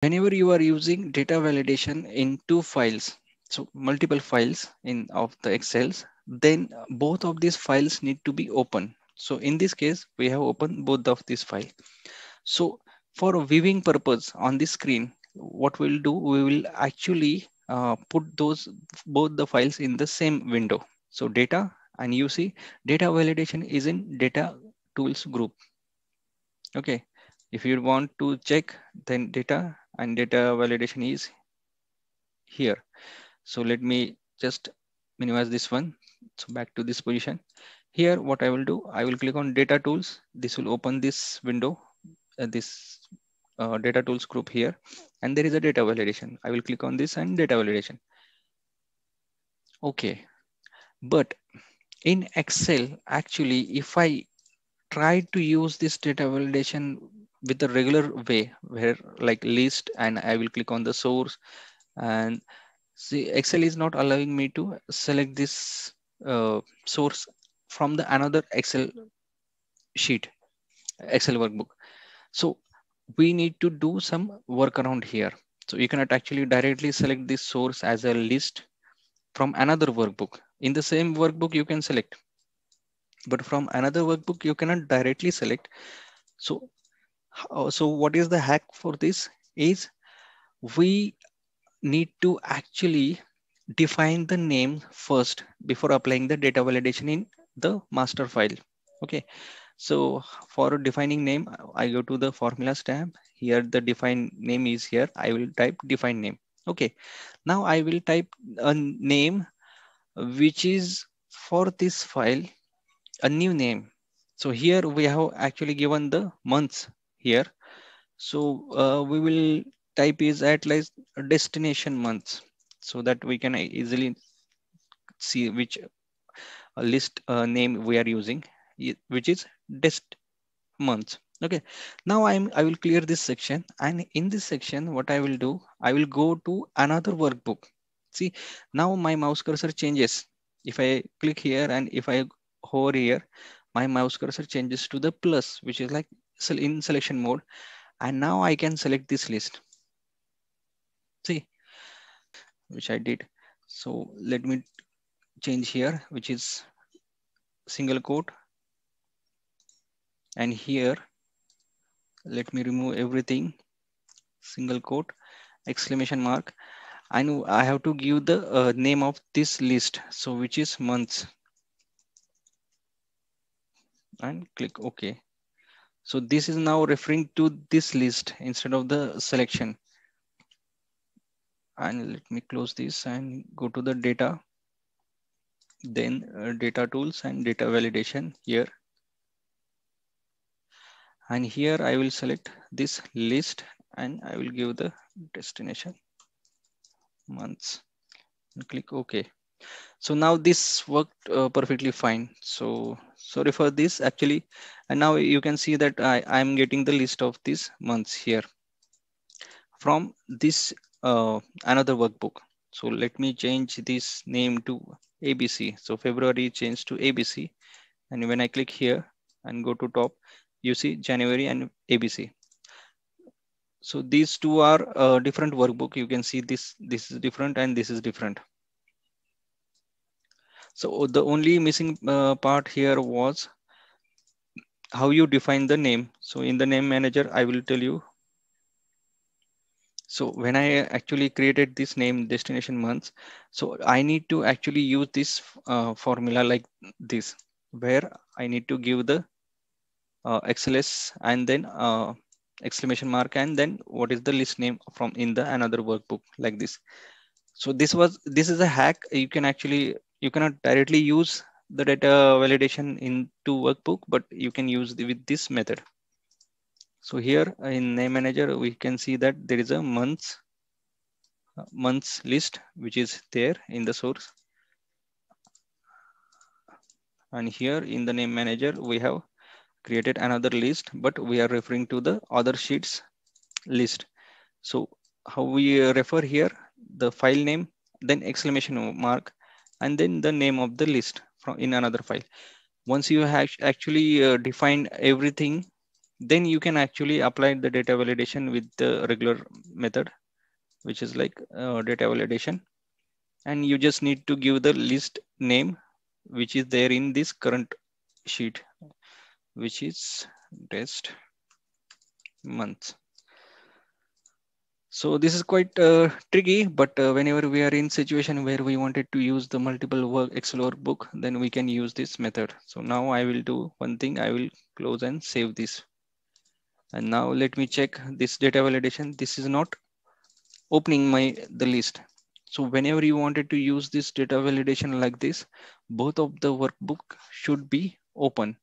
whenever you are using data validation in two files, so multiple files in of the Excels, then both of these files need to be open. So in this case, we have opened both of these file. So for a viewing purpose on the screen, what we'll do, we will actually uh, put those both the files in the same window. So data and you see data validation is in data tools group. Okay, if you want to check then data and data validation is here. So let me just minimize this one. So back to this position. Here, what I will do, I will click on data tools. This will open this window, uh, this uh, data tools group here, and there is a data validation. I will click on this and data validation. Okay, but in Excel, actually, if I try to use this data validation with the regular way where like list and I will click on the source and see Excel is not allowing me to select this uh, source from the another Excel sheet, Excel workbook. So we need to do some workaround here. So you cannot actually directly select this source as a list from another workbook. In the same workbook, you can select, but from another workbook, you cannot directly select. So, Uh, so what is the hack for this is we need to actually define the name first before applying the data validation in the master file. Okay, so for defining name, I go to the formulas tab. Here the define name is here. I will type define name. Okay, now I will type a name which is for this file, a new name. So here we have actually given the months here. So uh, we will type is at least destination months so that we can easily see which uh, list uh, name we are using, which is dest months. Okay, now I'm I will clear this section and in this section, what I will do, I will go to another workbook. See, now my mouse cursor changes. If I click here and if I hover here, my mouse cursor changes to the plus, which is like in selection mode. And now I can select this list. See, which I did. So let me change here, which is single quote. And here, let me remove everything, single quote, exclamation mark. And I have to give the uh, name of this list. So which is months. And click OK. So this is now referring to this list instead of the selection. And let me close this and go to the data then uh, data tools and data validation here. And here I will select this list and I will give the destination months and click OK. So now this worked uh, perfectly fine. So sorry for this actually. And now you can see that I am getting the list of these months here from this uh, another workbook. So let me change this name to ABC. So February changed to ABC. And when I click here and go to top, you see January and ABC. So these two are a different workbook. You can see this, this is different and this is different. So the only missing uh, part here was how you define the name. So in the name manager, I will tell you so when I actually created this name destination months, so I need to actually use this uh, formula like this, where I need to give the uh, XLS and then uh, exclamation mark and then what is the list name from in the another workbook like this. So this was this is a hack. You can actually you cannot directly use the data validation into workbook, but you can use the, with this method. So here in name manager, we can see that there is a months uh, months list, which is there in the source. And here in the name manager, we have created another list, but we are referring to the other sheets list. So how we refer here, the file name, then exclamation mark, and then the name of the list from in another file. Once you have actually uh, defined everything then you can actually apply the data validation with the regular method which is like uh, data validation and you just need to give the list name which is there in this current sheet which is dest month so this is quite uh, tricky but uh, whenever we are in situation where we wanted to use the multiple work excel workbook then we can use this method. So now i will do one thing. I will close and save this. And now let me check this data validation. This is not opening my the list. So whenever you wanted to use this data validation like this both of the workbook should be open